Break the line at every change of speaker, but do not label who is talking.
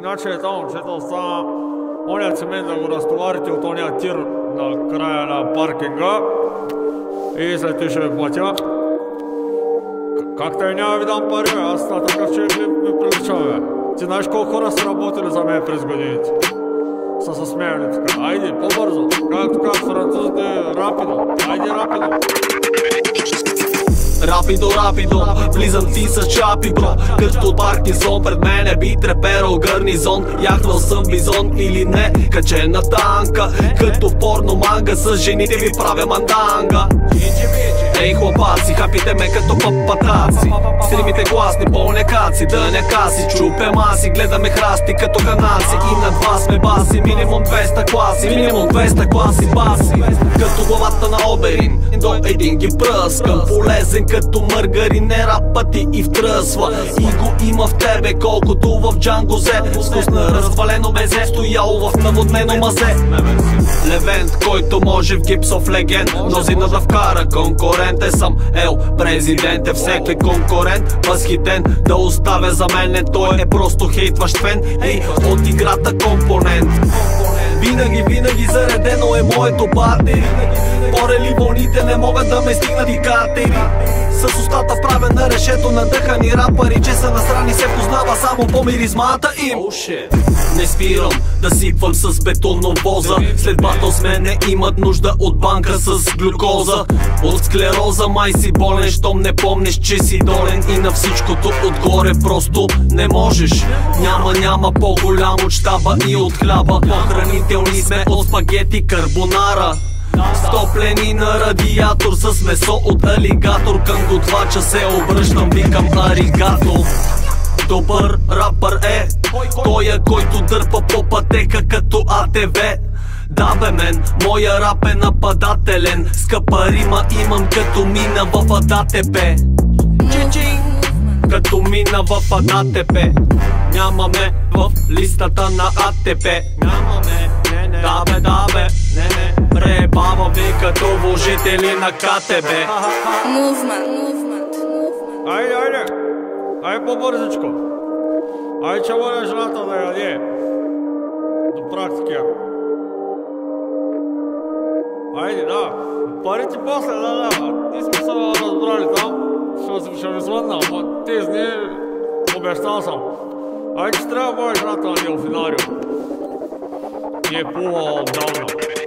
Значи е там момчета остана оня цемент да го разтоварите от оня тир на края на паркинга и след това ще ви платя. Как те няма ви дам пари, аз на такъв човек ли ми приличам? Ти знаеш колко хора са работили за мен през годините? Са се така. Айде, по-бързо. Както казват французите, рапидо. Айде, рапидо.
Рапидо, рапидо, влизам ти с чапи, бро. Като Паркинсон пред мене би треперал гарнизон. Яхнал съм бизон или не, качен на танка. Като порно манга с жените ви правя манданга Ей хлопаци, хапите ме като папатаци. Стримите гласни, пълнякаци, дънякаци Чупе маси, гледаме храсти като канаци. И над вас сме баси, минимум 200 класи. Минимум 200 класи баси. Като главата на Оберин, до един ги пръскам. Полезен като маргарин, не рапати и втръсва. И го има в тебе, колкото в Джанго Зе. Вкус на развалено безе, стояло в наводнено мазе Левент, който може в гипсов легенд Мнозина да вкара конкурент е съм Ел, президент е всеки конкурент Възхитен. Да оставя за мен Той е просто хейтващ фен. И от играта компонент. Винаги, винаги заредено е моето батери Порели вълните не могат да ме стигнат и катери с устата правя на решето на дъхани рапъри Че са настрани се познава само по миризмата им. Oh, Не спирам да сипвам с бетонно воза След батъл с мене имат нужда от банка с глюкоза. От склероза май си болен, щом не помниш, че си долен. И на всичкото отгоре просто не можеш. Няма, няма по-голям от щаба и от хляба. По-хранителни сме от спагети карбонара Стоплени на радиатор с месо от алигатор. Към готвача се обръщам, викам аригато Добър рапър е Той е който дърпа по пътека като АТВ да бе мен, моя рап е нападателен. Скъпа рима имам като мина в АДАТП Като мина в АДАТП Нямаме в листата на АТП Нямаме, ne Dabe, dabe, ne, ne Prejebamo vikatu vložitelji na KTB Movement, movement, movement. Ajde,
ajde, ajde
po brzičko. Ajde če moraš rata da ga je? Do praktike. Ajde, da, pari ti posle, da, da, nismo samo razbrali tam Što se še ne zvonil, pa te z nje objašnjal sem. Ajde, treba bojiš rata da je v finarju 也不往了。